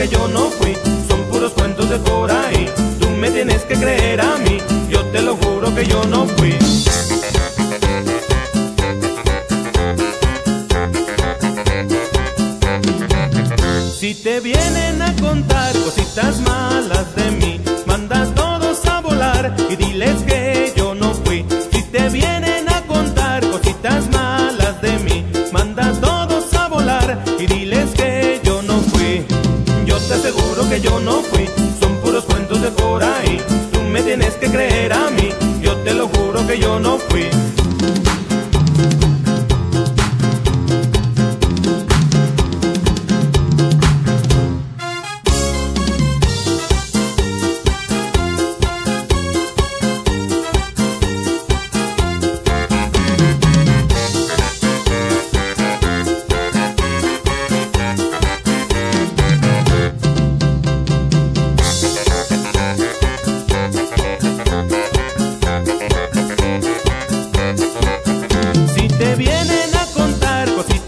que yo no fui, son puros cuentos de por ahí. Tú me tienes que creer a mí, yo te lo juro que yo no fui. Si te vienen a contar cositas malas de mí, manda a todos a volar y diles que yo no fui. Si te vienen a contar cositas malas no fui, son puros cuentos de por ahí. Tú me tienes que creer a mí, yo te lo juro que yo no fui.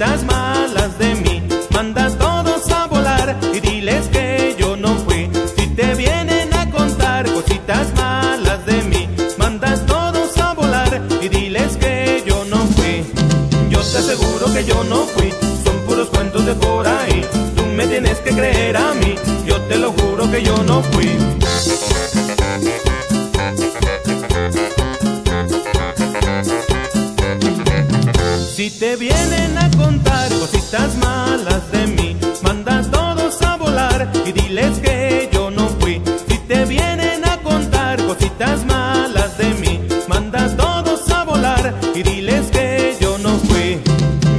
Cositas malas de mí, manda a todos a volar y diles que yo no fui. Si te vienen a contar cositas malas de mí, manda a todos a volar y diles que yo no fui. Yo te aseguro que yo no fui, son puros cuentos de por ahí. Tú me tienes que creer a mí, yo te lo juro que yo no fui. Si te vienen cositas malas de mí, manda a todos a volar y diles que yo no fui. Si te vienen a contar cositas malas de mí, manda a todos a volar y diles que yo no fui.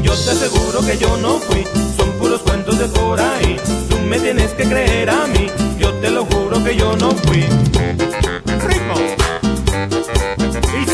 Yo te aseguro que yo no fui, son puros cuentos de por ahí. Tú me tienes que creer a mí, yo te lo juro que yo no fui. Ritmo y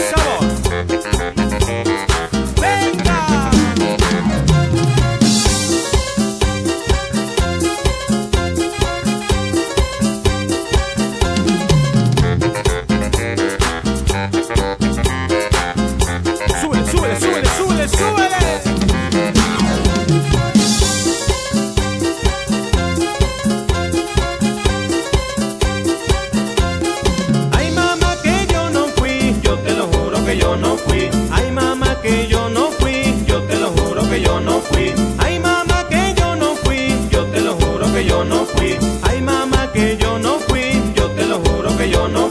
no fui. Ay, mamá, que yo no fui. Yo te lo juro que yo no fui. Ay, mamá, que yo no fui. Yo te lo juro que yo no fui. Ay, mamá, que yo no fui. Yo te lo juro que yo no fui.